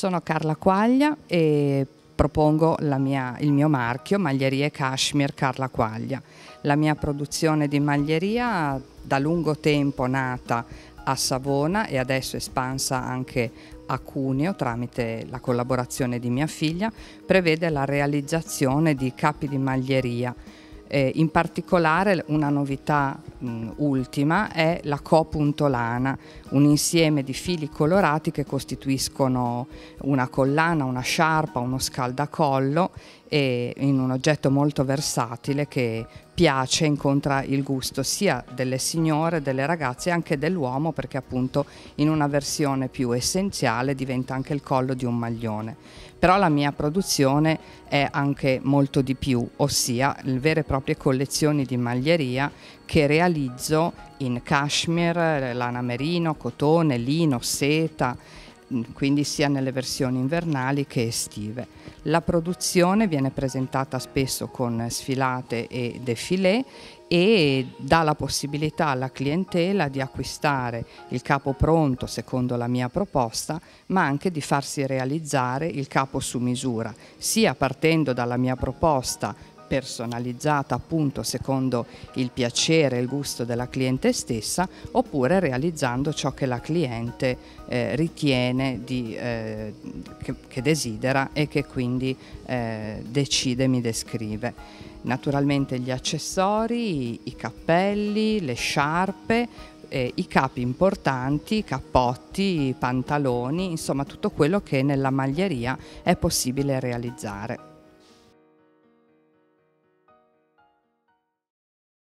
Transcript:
Sono Carla Quaglia e propongo mia, il mio marchio Maglierie Kashmir Carla Quaglia. La mia produzione di maglieria da lungo tempo nata a Savona e adesso espansa anche a Cuneo tramite la collaborazione di mia figlia, prevede la realizzazione di capi di maglieria eh, in particolare una novità mh, ultima è la copuntolana, un insieme di fili colorati che costituiscono una collana, una sciarpa, uno scaldacollo e in un oggetto molto versatile che piace, incontra il gusto sia delle signore, delle ragazze e anche dell'uomo perché appunto in una versione più essenziale diventa anche il collo di un maglione. Però la mia produzione è anche molto di più, ossia vere e proprie collezioni di maglieria che realizzo in cashmere, lana merino, cotone, lino, seta, quindi sia nelle versioni invernali che estive. La produzione viene presentata spesso con sfilate e défilé e dà la possibilità alla clientela di acquistare il capo pronto secondo la mia proposta, ma anche di farsi realizzare il capo su misura, sia partendo dalla mia proposta personalizzata appunto secondo il piacere e il gusto della cliente stessa oppure realizzando ciò che la cliente eh, ritiene di, eh, che, che, desidera e che quindi eh, decide mi descrive. Naturalmente gli accessori, i, i cappelli, le sciarpe, eh, i capi importanti, i cappotti, i pantaloni, insomma tutto quello che nella maglieria è possibile realizzare.